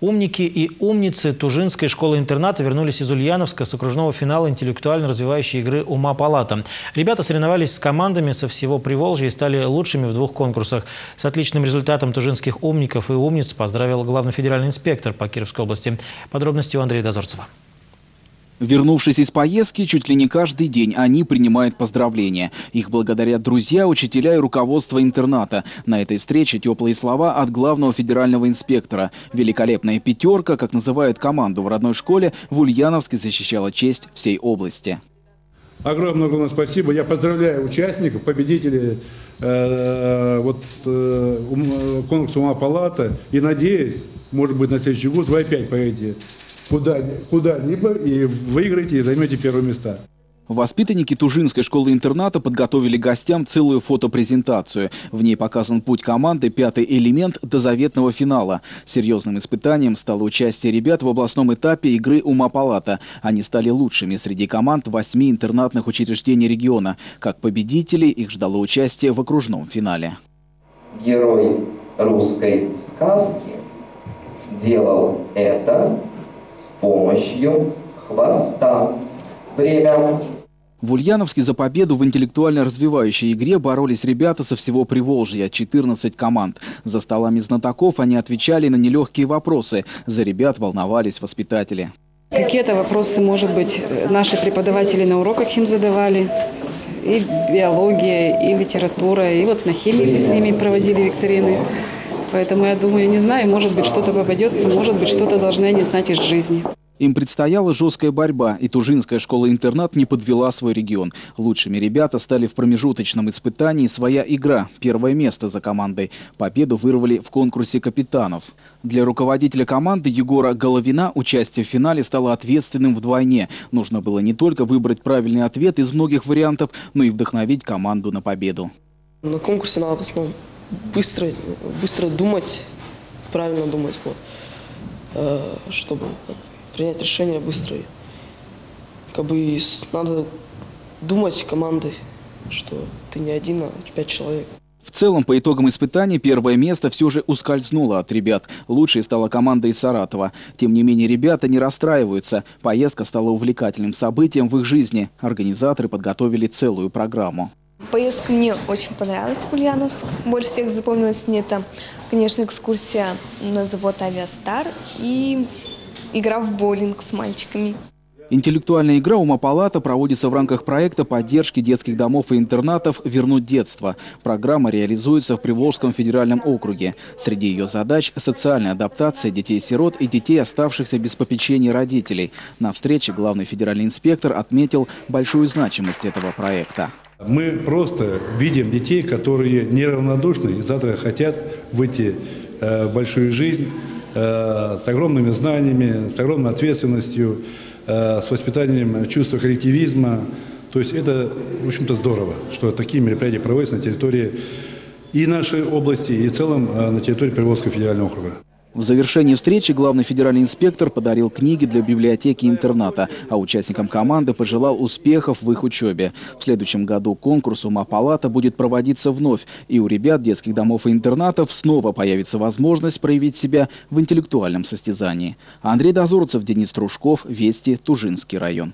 Умники и умницы Тужинской школы-интерната вернулись из Ульяновска с окружного финала интеллектуально развивающей игры «Ума палата». Ребята соревновались с командами со всего Приволжья и стали лучшими в двух конкурсах. С отличным результатом тужинских умников и умниц поздравил главный федеральный инспектор по Кировской области. Подробности у Андрея Дозорцева. Вернувшись из поездки, чуть ли не каждый день они принимают поздравления. Их благодарят друзья, учителя и руководство интерната. На этой встрече теплые слова от главного федерального инспектора. Великолепная пятерка, как называют команду в родной школе, в Ульяновске защищала честь всей области. Огромное, огромное спасибо. Я поздравляю участников, победителей э, вот, э, конкурса «Ума палата» и надеюсь, может быть, на следующий год вы опять поедете куда-либо куда и выиграете и займете первые места. Воспитанники Тужинской школы-интерната подготовили гостям целую фотопрезентацию. В ней показан путь команды «Пятый элемент» до заветного финала. Серьезным испытанием стало участие ребят в областном этапе игры «Ума палата». Они стали лучшими среди команд восьми интернатных учреждений региона. Как победители их ждало участие в окружном финале. Герой русской сказки делал это помощью хвоста. Время. В Ульяновске за победу в интеллектуально развивающей игре боролись ребята со всего Приволжья, 14 команд. За столами знатоков они отвечали на нелегкие вопросы. За ребят волновались воспитатели. Какие-то вопросы, может быть, наши преподаватели на уроках им задавали. И биология, и литература, и вот на химии мы с ними проводили викторины. Поэтому я думаю, не знаю, может быть, что-то попадется, может быть, что-то должны они знать из жизни. Им предстояла жесткая борьба, и Тужинская школа-интернат не подвела свой регион. Лучшими ребята стали в промежуточном испытании своя игра, первое место за командой. Победу вырвали в конкурсе капитанов. Для руководителя команды Егора Головина участие в финале стало ответственным вдвойне. Нужно было не только выбрать правильный ответ из многих вариантов, но и вдохновить команду на победу. На конкурсе надо в основном быстро, быстро думать, правильно думать, вот, э, чтобы принять решение быстро. Как бы надо думать командой, что ты не один, а пять человек. В целом, по итогам испытаний, первое место все же ускользнуло от ребят. Лучшей стала команда из Саратова. Тем не менее, ребята не расстраиваются. Поездка стала увлекательным событием в их жизни. Организаторы подготовили целую программу. Поездка мне очень понравилась в Ульяновск. Больше всех запомнилась мне там, конечно, экскурсия на завод «Авиастар» и игра в боулинг с мальчиками. Интеллектуальная игра «Ума палата» проводится в рамках проекта поддержки детских домов и интернатов «Вернуть детство». Программа реализуется в Приволжском федеральном округе. Среди ее задач – социальная адаптация детей-сирот и детей, оставшихся без попечения родителей. На встрече главный федеральный инспектор отметил большую значимость этого проекта. Мы просто видим детей, которые неравнодушны и завтра хотят выйти э, в большую жизнь э, с огромными знаниями, с огромной ответственностью, э, с воспитанием чувства коллективизма. То есть это, в общем-то, здорово, что такие мероприятия проводятся на территории и нашей области, и в целом на территории Приволжского федерального округа. В завершении встречи главный федеральный инспектор подарил книги для библиотеки интерната, а участникам команды пожелал успехов в их учебе. В следующем году конкурс «Ума палата» будет проводиться вновь, и у ребят детских домов и интернатов снова появится возможность проявить себя в интеллектуальном состязании. Андрей Дозорцев, Денис Трушков, Вести, Тужинский район.